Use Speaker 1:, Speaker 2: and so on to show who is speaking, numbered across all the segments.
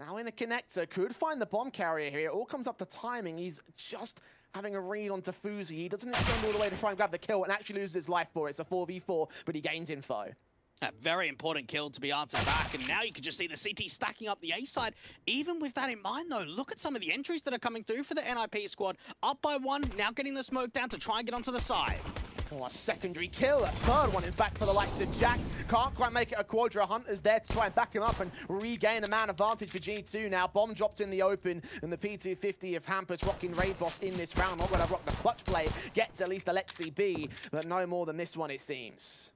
Speaker 1: Now in a connector, could find the bomb carrier here. It all comes up to timing. He's just having a read on Fuzi. He doesn't extend all the way to try and grab the kill and actually loses his life for it. It's a 4v4, but he gains info.
Speaker 2: A very important kill to be answered back, and now you can just see the CT stacking up the A side. Even with that in mind, though, look at some of the entries that are coming through for the NIP squad. Up by one, now getting the smoke down to try and get onto the side.
Speaker 1: Oh, a secondary kill, a third one, in fact, for the likes of Jax. Can't quite make it a Quadra. Hunter's there to try and back him up and regain a man advantage for G2 now. Bomb dropped in the open, and the P250 of Hampus rocking Raid Boss in this round. Not going to rock the clutch play. Gets at least Alexi B, but no more than this one, it seems.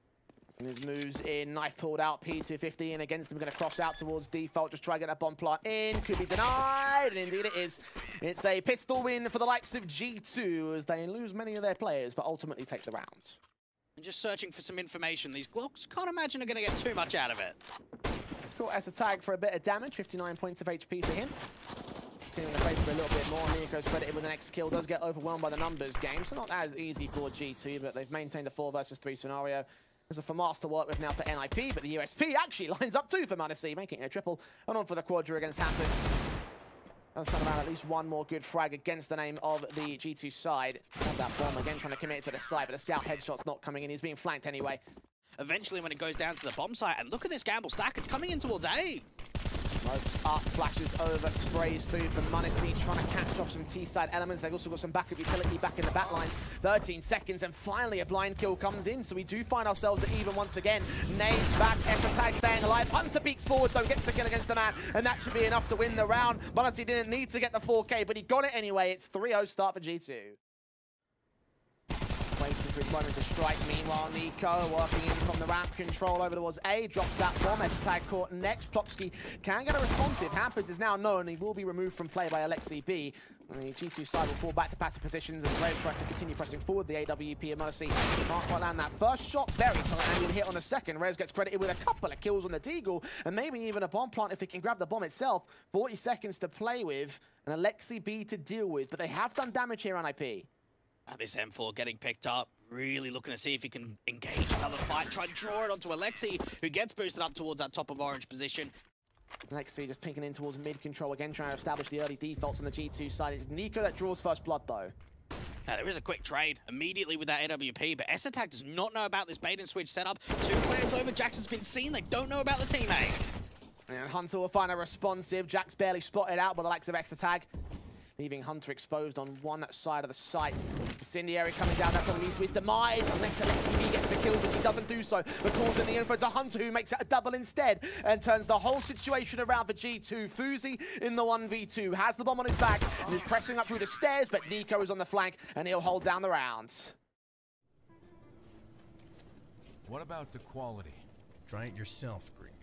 Speaker 1: And his moves in, knife pulled out, P250 and against them, going to cross out towards default, just try to get that bomb plant in, could be denied, and indeed it is. It's a pistol win for the likes of G2 as they lose many of their players, but ultimately take the round.
Speaker 2: And just searching for some information, these Glocks can't imagine are going to get too much out of it.
Speaker 1: Caught as a tag for a bit of damage, 59 points of HP for him. Continuing the face for a little bit more. NiKo's credited with the next kill. Does get overwhelmed by the numbers game, so not as easy for G2, but they've maintained the 4 versus 3 scenario. There's a FAMAS to work with now for NIP, but the USP actually lines up too for m0NESY, making it a triple. And on for the Quadra against Hampus. That's done about at least one more good frag against the name of the G2 side. Have that bomb again, trying to commit to the side, but the scout headshot's not coming in. He's being flanked anyway.
Speaker 2: Eventually, when it goes down to the bomb site, and look at this gamble stack, it's coming in towards A.
Speaker 1: Smokes up, flashes over, sprays through for m0NESY, trying to catch off some T-side elements. They've also got some backup utility back in the back lines. 13 seconds, and finally a blind kill comes in, so we do find ourselves at even once again. Nades back, Tag staying alive. Hunter peeks forward, though, gets the kill against the man, and that should be enough to win the round. m0NESY didn't need to get the 4K, but he got it anyway. It's 3-0 start for G2 for his to strike. Meanwhile, NiKo working in from the ramp control over towards A, drops that bomb. As tag caught next. Plopski can get a responsive. Hampus is now known. He will be removed from play by Alexi B. The G2 side will fall back to passive positions as Rez tries to continue pressing forward. The AWP of m0NESY can't quite land that first shot. Very tight angle hit on the second. Rez gets credited with a couple of kills on the Deagle and maybe even a bomb plant if he can grab the bomb itself. 40 seconds to play with and Alexi B to deal with, but they have done damage here on IP.
Speaker 2: Uh, this M4 getting picked up. Really looking to see if he can engage another fight. Try to draw it onto Alexi, who gets boosted up towards that top of orange position.
Speaker 1: Alexi just pinking in towards mid control again, trying to establish the early defaults on the G2 side. It's NiKo that draws first blood, though.
Speaker 2: Now, there is a quick trade immediately with that AWP, but S-Attack does not know about this bait and switch setup. Two players over, Jackson's been seen, they don't know about the teammate.
Speaker 1: And Hunter will find a responsive. Jack's barely spotted out by the likes of X-Attack leaving Hunter exposed on one side of the site. Incendiary coming down, that's going to lead to his demise, unless LXTV gets the kill, but he doesn't do so, but calls in the info to Hunter, who makes it a double instead, and turns the whole situation around for G2. Fuzi in the 1v2, has the bomb on his back, and is pressing up through the stairs, but NiKo is on the flank, and he'll hold down the round.
Speaker 3: What about the quality?
Speaker 4: Try it yourself,
Speaker 3: Okay,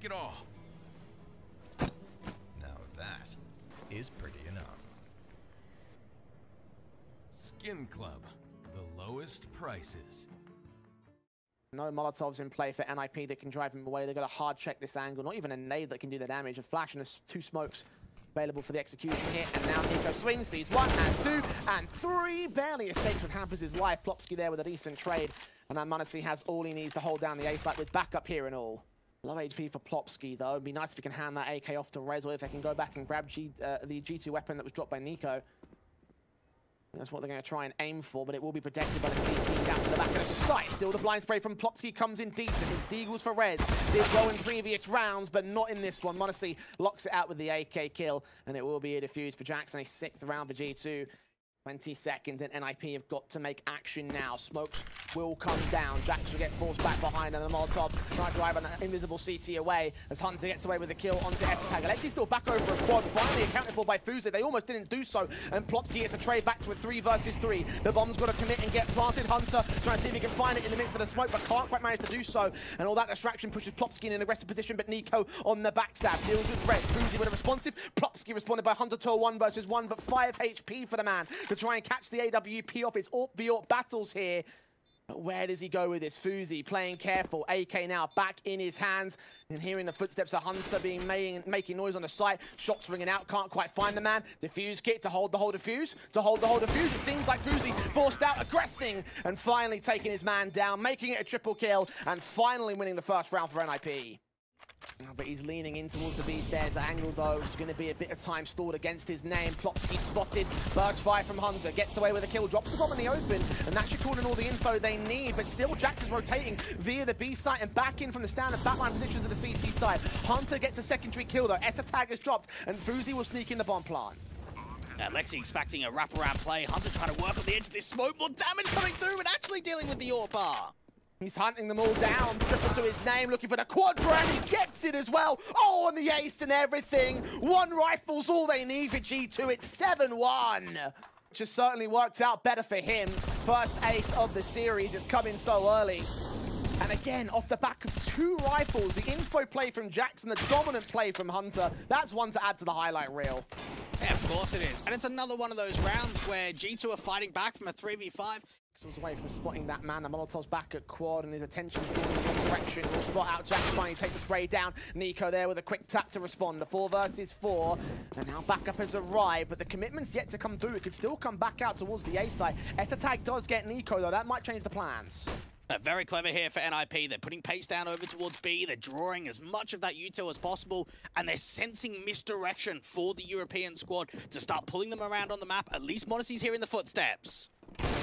Speaker 3: take it all.
Speaker 4: Now that is pretty enough.
Speaker 3: Skin Club, the lowest prices.
Speaker 1: No Molotovs in play for NIP that can drive him away. They've got to hard check this angle. Not even a nade that can do the damage. A flash and two smokes available for the execution here. And now NiKo swings, sees one and two and three. Barely escapes with Hampus' life. Plopski there with a decent trade. And now m0NESY has all he needs to hold down the A site with backup here and all. Low HP for Plopski, though. It'd be nice if he can hand that AK off to Rez, or if they can go back and grab G, uh, the G2 weapon that was dropped by NiKo. That's what they're going to try and aim for, but it will be protected by the CT down to the back of the site. Still the blind spray from Plopski comes in decent. It's Deagles for Rez. Did go in previous rounds, but not in this one. m0NESY locks it out with the AK kill, and it will be a defuse for Jackson. A sixth round for G2. 20 seconds and NIP have got to make action now. Smokes will come down. Jax will get forced back behind and the Molotov try to drive an invisible CT away as Hunter gets away with the kill onto es3tag. Alexi's still back over a quad, finally accounted for by Fuzi. They almost didn't do so and Plopski gets a trade back to a three versus three. The bomb's got to commit and get planted. Hunter trying to see if he can find it in the midst of the smoke but can't quite manage to do so. And all that distraction pushes Plopski in an aggressive position but NiKo on the backstab deals with Rez. Fuzi with a responsive. Plopski responded by Hunter to one versus one but 5 HP for the man to try and catch the AWP off. It's AWP battles here. But where does he go with this? Fuzi playing careful. AK now back in his hands. And hearing the footsteps of Hunter being making, making noise on the site. Shots ringing out. Can't quite find the man. Defuse kit to hold the whole defuse. To hold the whole defuse. It seems like Fuzi forced out, aggressing. And finally taking his man down. Making it a triple kill. And finally winning the first round for NIP. Oh, but he's leaning in towards the B stairs. Angle though It's going to be a bit of time stored against his name. Plopski spotted. Burst fire from Hunter. Gets away with a kill. Drops the bomb in the open. And that should call in all the info they need. But still, Jax is rotating via the B site and back in from the standard backline positions of the CT side. Hunter gets a secondary kill though. Essa tag is dropped. And Fuzi will sneak in the bomb plant.
Speaker 2: Lexi expecting a wraparound play. Hunter trying to work on the edge of this smoke. More damage coming through and actually dealing with the AWP.
Speaker 1: He's hunting them all down, triple to his name, looking for the quadra, and he gets it as well. Oh, and the ace and everything. One rifle's all they need for G2. It's 7-1. Which has certainly worked out better for him. First ace of the series. It's coming so early. And again, off the back of two rifles, the info play from Jackson, the dominant play from Hunter, that's one to add to the highlight reel.
Speaker 2: Yeah, of course it is. And it's another one of those rounds where G2 are fighting back from a 3v5.
Speaker 1: Was away from spotting that man. The Molotov's back at quad and his attention's drawn in one direction. Will spot out Jack finally take the spray down. NiKo there with a quick tap to respond. The four versus four. And now backup has arrived, but the commitment's yet to come through. It could still come back out towards the A side. Attack does get NiKo though. That might change the plans.
Speaker 2: Uh, very clever here for NIP. They're putting pace down over towards B. They're drawing as much of that util as possible, and they're sensing misdirection for the European squad to start pulling them around on the map. At least m0NESY's hearing the footsteps.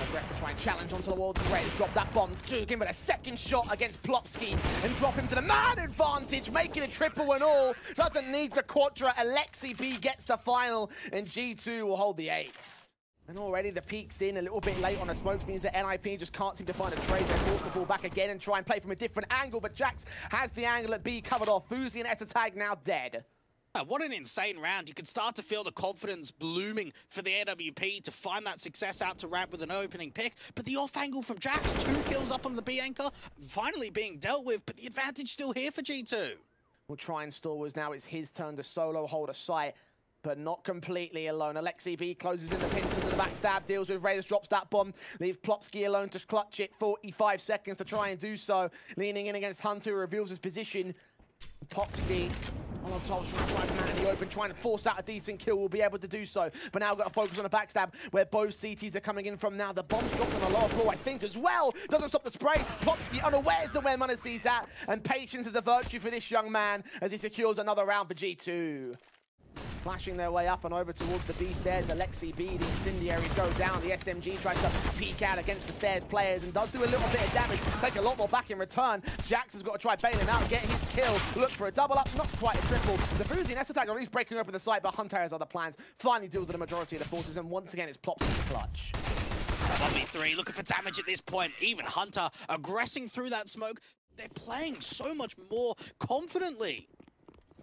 Speaker 1: Aggress to try and challenge onto the wall to Reyes. Drop that bomb. Duke in with a second shot against Plopski and drop him to the man advantage, making a triple and all. Doesn't need the quadra. Alexi B gets the final, and G2 will hold the eighth. And already the peak's in a little bit late on the smokes means that NIP just can't seem to find a trade. They're forced to fall back again and try and play from a different angle, but Jax has the angle at B covered off. Fuzi and Tag now dead.
Speaker 2: What an insane round. You can start to feel the confidence blooming for the AWP to find that success out to ramp with an opening pick. But the off angle from Jax, two kills up on the B anchor, finally being dealt with, but the advantage still here for G2.
Speaker 1: We'll try and stall as now it's his turn to solo hold a site but not completely alone. Alexi B closes in the pin to the backstab, deals with Raiders, drops that bomb, leaves Plopski alone to clutch it. 45 seconds to try and do so. Leaning in against Hunter, reveals his position. Plopski Trying to drive him out in the open, trying to force out a decent kill, will be able to do so. But now got to focus on the backstab, where both CTs are coming in from now. The bomb's dropped on the lower floor, I think, as well. Doesn't stop the spray. Plopski unawares of where m0NESY's at, and patience is a virtue for this young man as he secures another round for G2. Flashing their way up and over towards the B stairs. Alexi B, the incendiaries go down. The SMG tries to peek out against the stairs players and does do a little bit of damage. Take a lot more back in return. Jax has got to try bailing out, get his kill. Look for a double up, not quite a triple. The Fuzi and S-Attack are at least breaking open the site, but Hunter has other plans. Finally deals with the majority of the forces, and once again it's plops in the clutch.
Speaker 2: 1v3, looking for damage at this point. Even Hunter aggressing through that smoke. They're playing so much more confidently.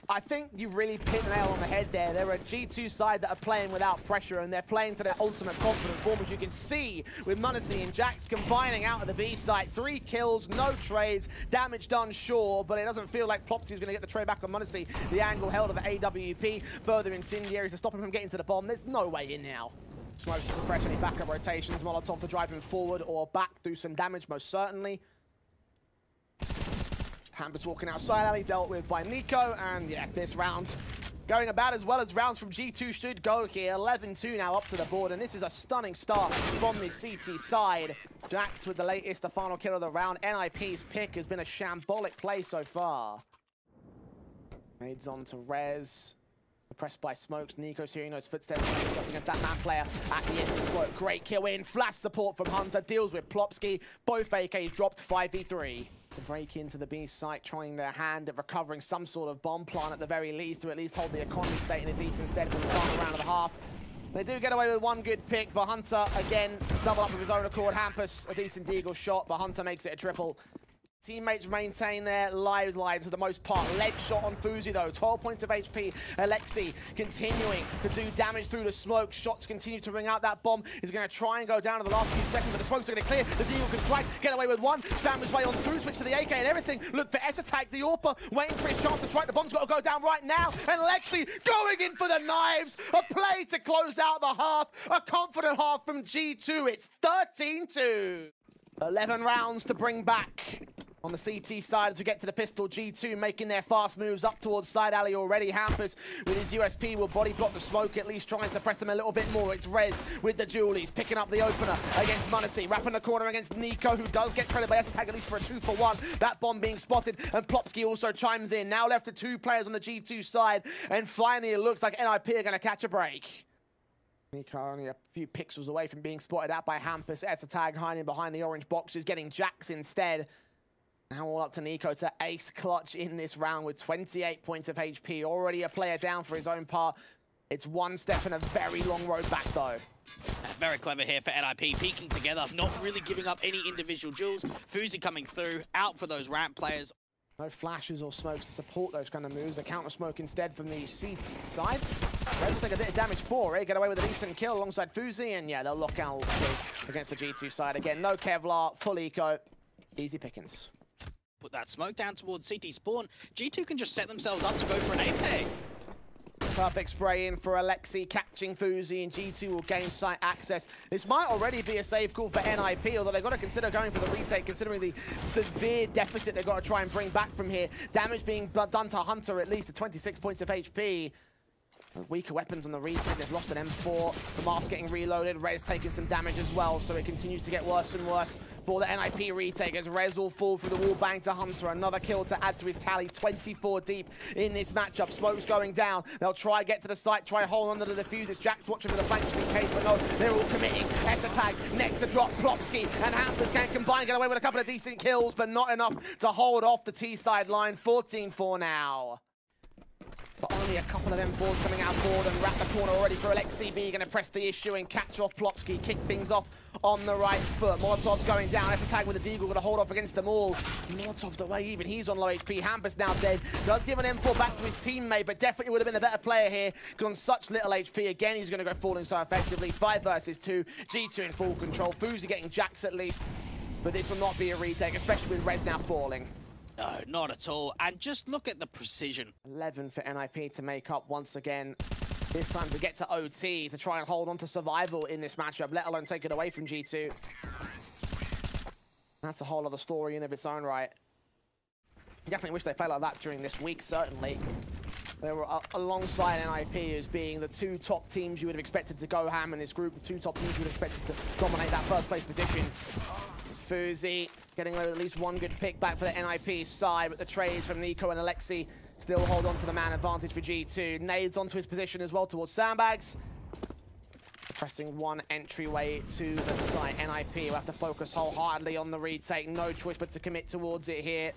Speaker 1: I think you really hit the nail on the head there. They're a G2 side that are playing without pressure, and they're playing to their ultimate confidence form, as you can see with m0NESY and Jax combining out of the B site. Three kills, no trades, damage done, sure, but it doesn't feel like Plopski is going to get the trade back on m0NESY. The angle held of the AWP, further incendiaries to stop him from getting to the bomb. There's no way in now. Smokes to suppress any backup rotations. Molotov to drive him forward or back, do some damage, most certainly. Hampus walking outside alley, dealt with by NiKo, and yeah, this round going about as well as rounds from G2 should go here. 11-2 now up to the board, and this is a stunning start from the CT side. Jax with the latest, the final kill of the round. NIP's pick has been a shambolic play so far. Aids on to Rez. Suppressed by smokes. NiKo's hearing those footsteps just against that man player at the end of the smoke. Great kill in. Flash support from Hunter. Deals with Plopski. Both AKs dropped 5v3 break into the B site, trying their hand at recovering some sort of bomb plant at the very least, to at least hold the economy state in a decent stead for the final round of the half. They do get away with one good pick, but Hunter, again, double up of his own accord. Hampus, a decent deagle shot, but Hunter makes it a triple. Teammates maintain their lives lives for the most part. Leg shot on Fuzi though. 12 points of HP. Alexi continuing to do damage through the smoke. Shots continue to ring out. That bomb is going to try and go down in the last few seconds, but the smoke's are going to clear. The Deagle can strike, get away with one. Stand his way on through, switch to the AK and everything. Look for S-Attack. The AWPer waiting for his chance to strike. The bomb's got to go down right now. And Alexi going in for the knives. A play to close out the half. A confident half from G2. It's 13-2. 11 rounds to bring back on the CT side as we get to the pistol. G2 making their fast moves up towards side alley already. Hampus with his USP will body block the smoke, at least try and suppress them a little bit more. It's Rez with the Dualies picking up the opener against m0NESY, wrapping the corner against NiKo, who does get traded by es3tag at least for a two for one. That bomb being spotted, and Plopski also chimes in. Now left to two players on the G2 side, and finally it looks like NIP are going to catch a break. NiKo only a few pixels away from being spotted out by Hampus. es3tag hiding behind the orange boxes, getting Jax instead. Now all up to NiKo to ace clutch in this round with 28 points of HP. Already a player down for his own part. It's one step and a very long road back though.
Speaker 2: Uh, very clever here for NIP, peeking together, not really giving up any individual jewels. Fuzi coming through, out for those ramp players.
Speaker 1: No flashes or smokes to support those kind of moves. A counter smoke instead from the CT side. Will take a bit of damage for it, eh? get away with a decent kill alongside Fuzi, and yeah, they'll lock out against the G2 side. Again, no Kevlar, full eco, easy pickings
Speaker 2: put that smoke down towards CT spawn, G2 can just set themselves up to go for an AP.
Speaker 1: Perfect spray in for Alexi, catching Fuzi, and G2 will gain site access. This might already be a save call for NIP, although they've got to consider going for the retake, considering the severe deficit they've got to try and bring back from here. Damage being done to Hunter, at least to 26 points of HP. Weaker weapons on the retake. They've lost an M4. The mask getting reloaded. Rez taking some damage as well, so it continues to get worse and worse for the NIP retake as Rez will fall through the wall bang to Hunter. Another kill to add to his tally. 24 deep in this matchup. Smoke's going down. They'll try get to the site, try hold on to the defusers. Jack's watching for the flank just in case, but no, they're all committing. es3tag next to drop. Plopski and Hampus can combine, get away with a couple of decent kills, but not enough to hold off the T-side line. 14-4 now. But only a couple of M4s coming out forward and wrap the corner already for Alexi B. Going to press the issue and catch off Plopski, kick things off on the right foot. Molotov's going down. es3tag with the Deagle, going to hold off against them all. Molotov the way even he's on low HP. Hampus now dead. Does give an M4 back to his teammate, but definitely would have been a better player here. Gone such little HP. Again, he's going to go falling so effectively. Five versus two. G2 in full control. Fuzi getting jacks at least. But this will not be a retake, especially with Rez now falling.
Speaker 2: No, not at all. And just look at the precision.
Speaker 1: 11 for NIP to make up once again. This time to get to OT to try and hold on to survival in this matchup, let alone take it away from G2. That's a whole other story in of its own right. Definitely wish they played like that during this week, certainly. They were uh, alongside NIP as being the two top teams you would have expected to go ham in this group, the two top teams you would have expected to dominate that first place position. It's Fuzi getting away at least one good pick back for the NIP side, but the trades from NiKo and Alexi still hold on to the man advantage for G2. Nades onto his position as well towards sandbags. Pressing one entryway to the site. NIP will have to focus wholeheartedly on the retake. No choice but to commit towards it here.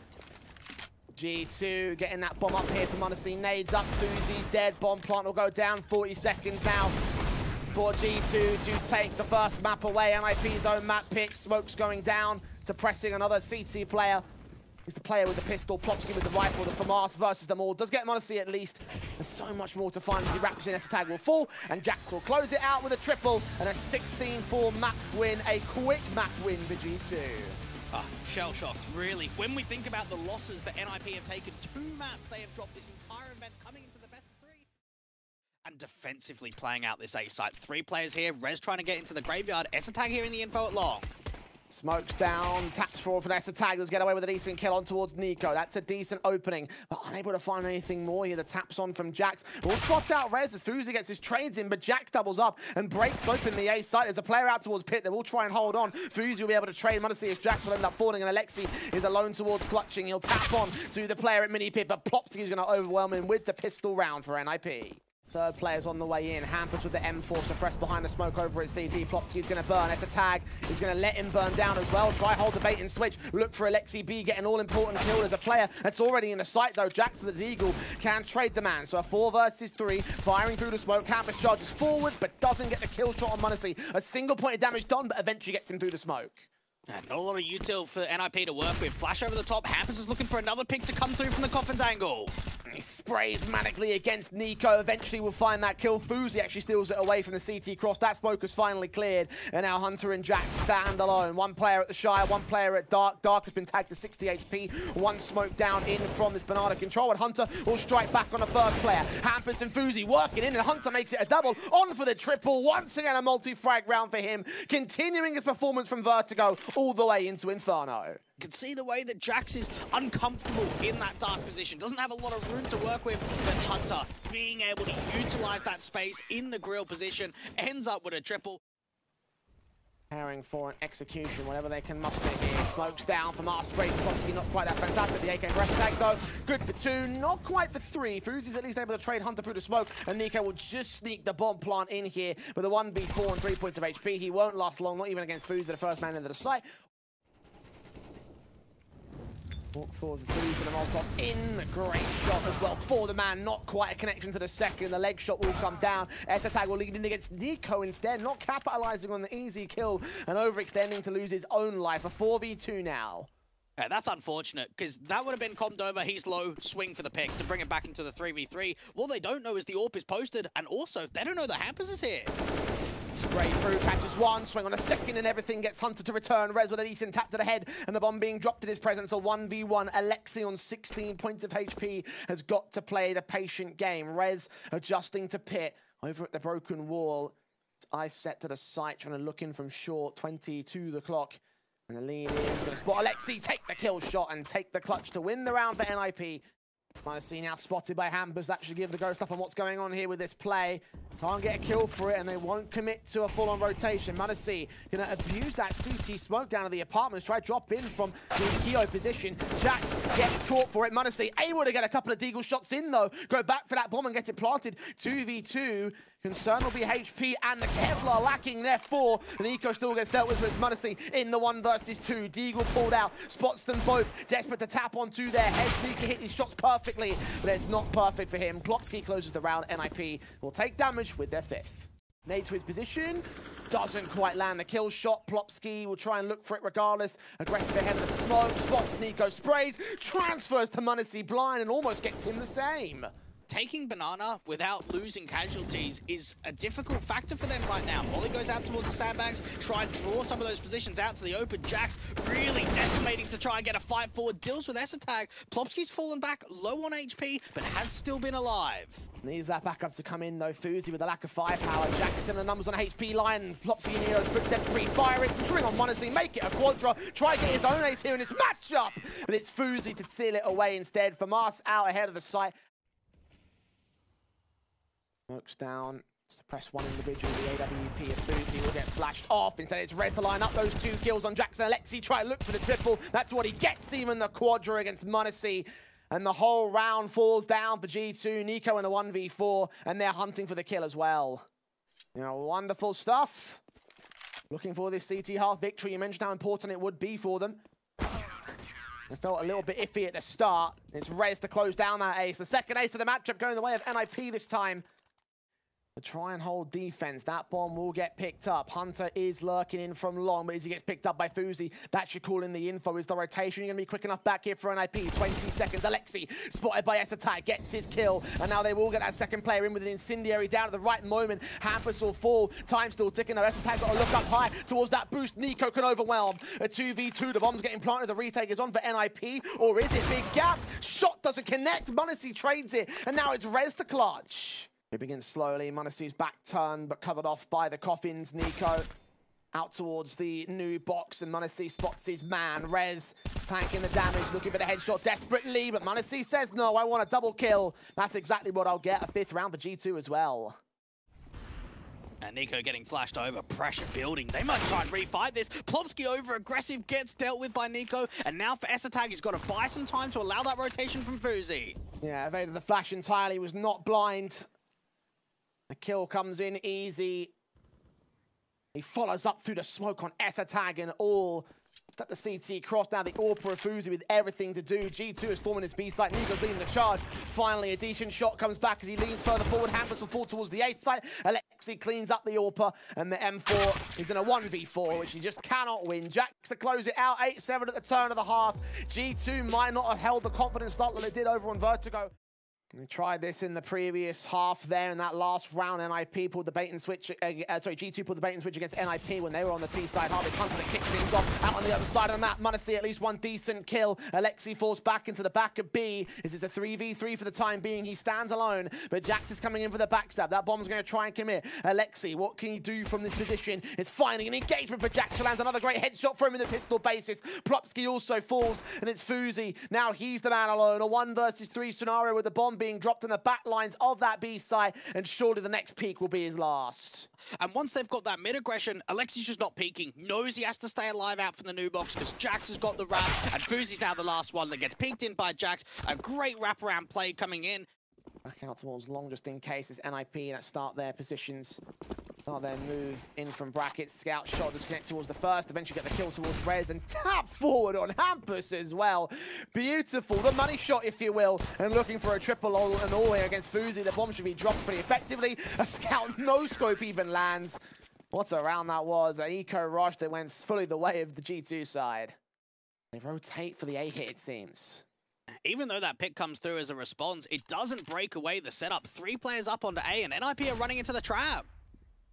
Speaker 1: G2 getting that bomb up here from m0NESY. Nades up, Fuzi's dead. Bomb plant will go down. 40 seconds now for G2 to take the first map away. NIP's own map pick. Smoke's going down, suppressing another CT player. He's the player with the pistol, Plopski with the rifle, the FAMAS versus them all. Does get m0NESY at least. There's so much more to find as he wraps in. es3tag will fall, and Jax will close it out with a triple and a 16-4 map win. A quick map win for G2.
Speaker 2: Ah, shell shocked, really. When we think about the losses that NIP have taken, two maps they have dropped this entire event coming into the best of three. And defensively playing out this A site. Three players here, Rez trying to get into the graveyard, S-Tag here in the info at long.
Speaker 1: Smokes down, taps for Nessa Tag. Let's get away with a decent kill on towards NiKo. That's a decent opening, but unable to find anything more here. The taps on from Jax. We'll spot out Rez as Fuzi gets his trades in, but Jax doubles up and breaks open the A site. There's a player out towards Pit that will try and hold on. Fuzi will be able to trade. see as Jax will end up falling, and Alexi is alone towards clutching. He'll tap on to the player at Mini Pit, but Plopski is going to overwhelm him with the pistol round for NIP. Third player's on the way in. Hampus with the M4 suppressed behind the smoke over at CT. Plopski's going to burn. It's a tag. He's going to let him burn down as well. Try hold the bait and switch. Look for Alexi B getting all-important kill as a player that's already in the sight, though. Jax the Deagle can trade the man. So a four versus three. Firing through the smoke. Hampus charges forward, but doesn't get the kill shot on m0NESY. A single point of damage done, but eventually gets him through the smoke.
Speaker 2: Not a lot of util for NIP to work with. Flash over the top. Hampus is looking for another pick to come through from the Coffin's angle.
Speaker 1: He sprays manically against NiKo. Eventually we'll find that kill. Fuzi actually steals it away from the CT cross. That smoke is finally cleared. And now Hunter and Jack stand alone. One player at the Shire, one player at Dark. Dark has been tagged to 60 HP. One smoke down in from this banana control. And Hunter will strike back on the first player. Hampus and Fuzi working in. And Hunter makes it a double. On for the triple. Once again, a multi-frag round for him. Continuing his performance from Vertigo all the way into Inferno.
Speaker 2: Can see the way that Jax is uncomfortable in that dark position. Doesn't have a lot of room to work with, but Hunter being able to utilize that space in the grill position ends up with a triple.
Speaker 1: Preparing for an execution, whatever they can muster here. Smokes down from Osprey. Obviously not quite that fantastic. The AK breath tag though, good for two, not quite for three. Fuzi's at least able to trade Hunter through the smoke, and NiKo will just sneak the bomb plant in here with a 1v4 and three points of HP. He won't last long, not even against Fuzi, the first man into the site. Forward for Fuzi and the Molotov in. The great shot as well for the man. Not quite a connection to the second. The leg shot will come down. Tag will lead in against NiKo instead, not capitalizing on the easy kill and overextending to lose his own life. A 4v2 now.
Speaker 2: Yeah, that's unfortunate, because that would have been commed over. He's low, swing for the pick to bring it back into the 3v3. What they don't know is the AWP is posted, and also, they don't know the Hampus is here.
Speaker 1: Spray through, catches one, swing on a second, and everything gets Hunter to return. Rez with a decent tap to the head, and the bomb being dropped in his presence. A 1v1. Alexi on 16 points of HP has got to play the patient game. Rez adjusting to Pit over at the broken wall. Eyes set to the site, trying to look in from short. 22 the clock. And the lean in, going to spot Alexi, take the kill shot and take the clutch to win the round for NIP. See now spotted by Hampus. That should give the ghost up on what's going on here with this play. Can't get a kill for it, and they won't commit to a full-on rotation. m0NESY gonna abuse that CT smoke down to the apartments, try drop in from the Keo position. Jax gets caught for it. m0NESY able to get a couple of deagle shots in, though. Go back for that bomb and get it planted. 2v2. Concern will be HP and the Kevlar lacking there for. NiKo still gets dealt with with m0NESY in the one versus two. Deagle pulled out, spots them both. Desperate to tap onto their heads, needs to hit these shots perfectly, but it's not perfect for him. Plopski closes the round. NIP will take damage with their fifth. Nade to his position, doesn't quite land the kill shot. Plopski will try and look for it regardless. Aggressive ahead of the smoke, spots NiKo, sprays, transfers to m0NESY blind and almost gets him the same
Speaker 2: taking Banana without losing casualties is a difficult factor for them right now. Molly goes out towards the sandbags, try and draw some of those positions out to the open. Jax really decimating to try and get a fight forward. Deals with Tag. Plopski's fallen back low on HP, but has still been alive.
Speaker 1: Needs that backup to come in though. Fuzi with the lack of firepower. Jackson the numbers on HP line. Plopski and Neo's footstep three. Fire it. Swing on m0NESY. Make it a quadra. Try to get his own ace here in this matchup. But it's Fuzi to steal it away instead. FAMAS out ahead of the site. Smokes down. Suppress one individual, the AWP of Fuzi will get flashed off. Instead, it's Rez to line up those two kills on Jackson. Alexi try to look for the triple. That's what he gets, even the quadra against m0NESY. And the whole round falls down for G2. NiKo in a 1v4, and they're hunting for the kill as well. You know, wonderful stuff. Looking for this CT half victory. You mentioned how important it would be for them. It felt a little bit iffy at the start. It's Rez to close down that ace. The second ace of the matchup going the way of NIP this time to try and hold defense. That bomb will get picked up. Hunter is lurking in from long, but as he gets picked up by Fuzi, that should call in the info. Is the rotation going to be quick enough back here for NIP? 20 seconds. Alexi spotted by es3tag, gets his kill, and now they will get that second player in with an incendiary down at the right moment. Hampus will fall. Time still ticking. Now es3tag got to look up high towards that boost. NiKo can overwhelm. A 2v2. The bomb's getting planted. The retake is on for NIP, or is it big gap? Shot doesn't connect. m0NESY trades it, and now it's Rez to clutch. It begins slowly. m0NESY's back turned, but covered off by the coffins. NiKo out towards the new box, and m0NESY spots his man. Rez tanking the damage, looking for the headshot desperately, but m0NESY says, no, I want a double kill. That's exactly what I'll get. A fifth round for G2 as well.
Speaker 2: And NiKo getting flashed over, pressure building. They might try and refight this. Plopski over aggressive, gets dealt with by NiKo. And now for es3tag, he's got to buy some time to allow that rotation from Fuzi.
Speaker 1: Yeah, evaded the flash entirely, was not blind. Kill comes in easy. He follows up through the smoke on es3tag and all. Step the CT cross down the Orpa of with everything to do. G2 is storming his B site. NiKo's leading the charge. Finally, a decent shot comes back as he leans further forward. Hampus will fall towards the A site. Alexi cleans up the Orpa, and the M4 is in a 1v4, which he just cannot win. Jacks to close it out. 8-7 at the turn of the half. G2 might not have held the confidence start that it did over on Vertigo. We tried this in the previous half there in that last round. NIP pulled the bait and switch. Uh, uh, sorry, G2 pulled the bait and switch against NIP when they were on the T side. Harvest Hunter that kicks things off out on the other side of the map. Manasseh at least one decent kill. Alexi falls back into the back of B. This is a 3v3 for the time being. He stands alone, but Jax is coming in for the backstab. That bomb's going to try and commit. Alexi, what can he do from this position? It's finding an engagement for Jax to land another great headshot for him in the pistol basis. Plopski also falls, and it's Fuzi. Now he's the man alone. A one versus three scenario with the bomb being dropped in the back lines of that B side, and surely the next peak will be his last.
Speaker 2: And once they've got that mid aggression, Alexi's just not peeking. Knows he has to stay alive out from the new box because Jax has got the wrap, and Fuzi's now the last one that gets peeked in by Jax. A great wraparound play coming in.
Speaker 1: Back out towards long just in case it's NIP that start their positions. Start their move in from brackets. Scout shot disconnect towards the first. Eventually get the kill towards Rez and tap forward on Hampus as well. Beautiful. The money shot, if you will. And looking for a triple all and all here against Fuzi. The bomb should be dropped pretty effectively. A Scout no scope even lands. What a round that was. An eco rush that went fully the way of the G2 side. They rotate for the A hit, it seems.
Speaker 2: Even though that pick comes through as a response, it doesn't break away the setup. Three players up onto A, and NIP are running into the trap.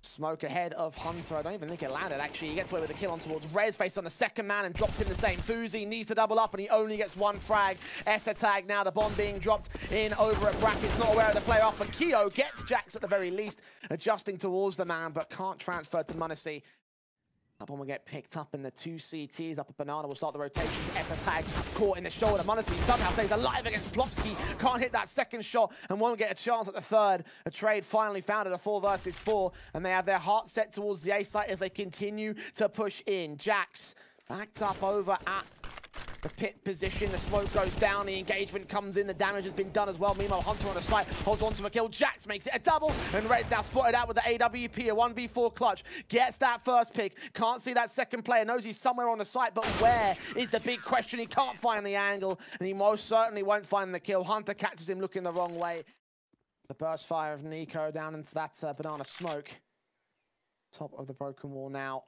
Speaker 1: Smoke ahead of Hunter. I don't even think it landed, actually. He gets away with a kill on towards Rez, face on the second man, and drops in the same. Fuzi needs to double up, and he only gets one frag. Essa tag now, the bomb being dropped in over at Brackets. Not aware of the player off, but Keo gets Jax at the very least, adjusting towards the man, but can't transfer to m0NESY. That one will get picked up in the two CTs. Up at Banana will start the rotations. Essa tag caught in the shoulder. m0NESY somehow stays alive against Plopski. Can't hit that second shot and won't get a chance at the third. A trade finally found at a four versus four. And they have their heart set towards the A site as they continue to push in. Jax backed up over at the pit position, the smoke goes down, the engagement comes in, the damage has been done as well. Meanwhile, Hunter on the site holds on to a kill. Jax makes it a double, and Red's now spotted out with the AWP, a 1v4 clutch. Gets that first pick, can't see that second player, knows he's somewhere on the site, but where is the big question? He can't find the angle, and he most certainly won't find the kill. Hunter catches him looking the wrong way. The burst fire of NiKo down into that uh, banana smoke. Top of the broken wall now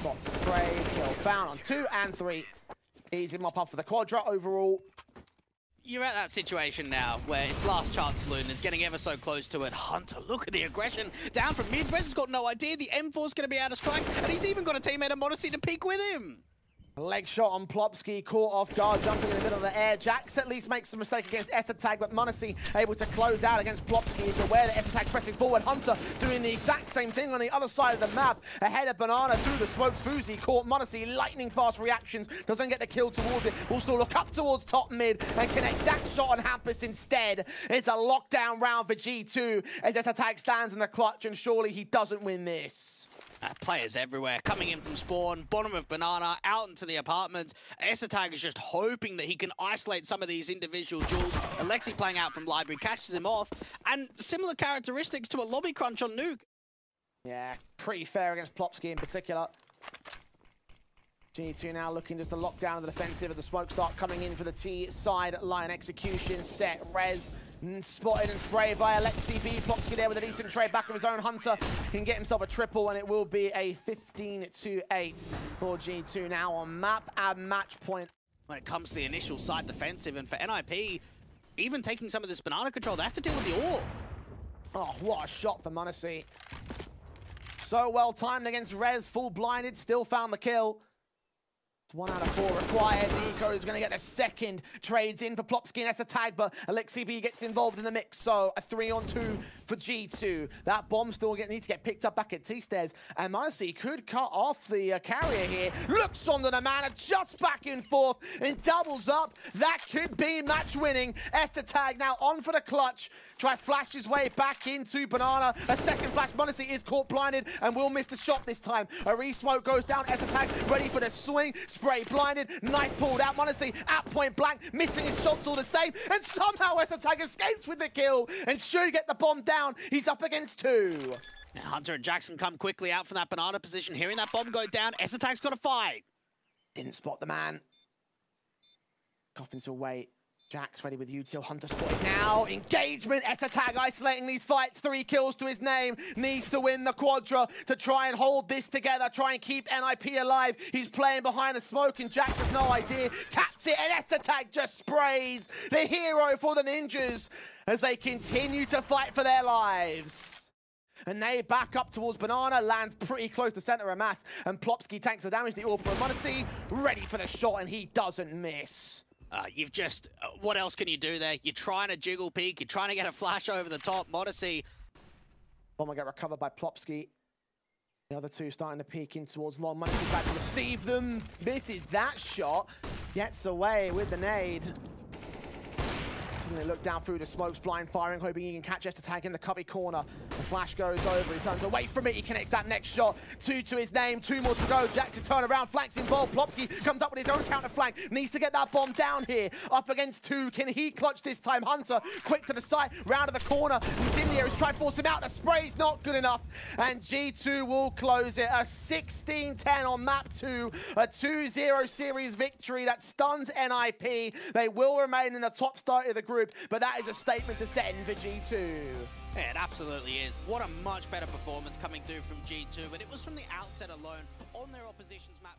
Speaker 1: spot spray, kill found on two and three. Easy mop up for the quadra overall.
Speaker 2: You're at that situation now where it's last chance saloon is getting ever so close to it. Hunter, look at the aggression. Down from mid, has got no idea. The M4's going to be out of strike, and he's even got a teammate of m0NESY to peek with him.
Speaker 1: Leg shot on Plopski, caught off guard, jumping in the middle of the air. Jax at least makes a mistake against Essa Tag, but m0NESY able to close out against Plopski. He's aware that Essa Tag pressing forward. Hunter doing the exact same thing on the other side of the map. Ahead of Banana through the smokes. Fuzi caught m0NESY, lightning fast reactions. Doesn't get the kill towards it. Will still look up towards top mid and connect that shot on Hampus instead. It's a lockdown round for G2 as Essa Tag stands in the clutch, and surely he doesn't win this.
Speaker 2: Uh, players everywhere coming in from spawn, bottom of banana, out into the apartments. es3tag is just hoping that he can isolate some of these individual jewels. Alexi playing out from library catches him off, and similar characteristics to a lobby crunch on Nuke.
Speaker 1: Yeah, pretty fair against Plopski in particular. G2 now looking just to lock down the defensive of the smoke start coming in for the T side line execution set. Rez Mm, spotted and sprayed by Alexi B. Plopski there with a decent trade back of his own Hunter. Can get himself a triple and it will be a 15 to 8 for G2 now on map and match point.
Speaker 2: When it comes to the initial side defensive and for NIP, even taking some of this banana control, they have to deal with the ore.
Speaker 1: Oh, what a shot for m0NESY. So well timed against Rez, full blinded, still found the kill. One out of four required. NiKo is going to get a second. Trades in for Plopski and Essa tag, but Alexi B gets involved in the mix. So a three on two for G2. That bomb still get, needs to get picked up back at T-stairs. And m0NESY could cut off the uh, carrier here. Looks onto the man, just back and forth and doubles up. That could be match winning. Essa tag now on for the clutch. Try flash his way back into Banana. A second flash. m0NESY is caught blinded and will miss the shot this time. A re-smoke goes down. Essa tag ready for the swing. Spray blinded, knife pulled out, m0NESY at point blank, missing his shots all the same, and somehow Essa Tag escapes with the kill, and should get the bomb down, he's up against two.
Speaker 2: Hunter and Jackson come quickly out from that banana position, hearing that bomb go down, Tag's got to fight.
Speaker 1: Didn't spot the man. Coffins will wait. Jack's ready with util. Hunter spotted now. Engagement. S tag isolating these fights. Three kills to his name. Needs to win the quadra to try and hold this together. Try and keep NIP alive. He's playing behind the smoke and Jax has no idea. Taps it and S tag just sprays. The hero for the ninjas as they continue to fight for their lives. And they back up towards Banana, lands pretty close to center of mass, and Plopski tanks the damage. The Orb for m0NESY, ready for the shot, and he doesn't miss.
Speaker 2: Uh, you've just, uh, what else can you do there? You're trying to jiggle peek, you're trying to get a flash over the top. Modesty,
Speaker 1: Bomb will get recovered by Plopski. The other two starting to peek in towards long. m0NESY's back to receive them. This is that shot. Gets away with the nade. They look down through the smokes, blind firing, hoping he can catch S tag in the cubby corner. The flash goes over, he turns away from it, he connects that next shot. Two to his name, two more to go. Jack to turn around, flanks involved. Plopski comes up with his own counter flank, needs to get that bomb down here. Up against two, can he clutch this time? Hunter, quick to the side, round of the corner. He's in there, he's trying to force him out. The spray's not good enough. And G2 will close it. A 16-10 on map two, a 2-0 series victory that stuns NIP. They will remain in the top start of the group but that is a statement to set in for G2.
Speaker 2: It absolutely is. What a much better performance coming through from G2, but it was from the outset alone on their opposition's map.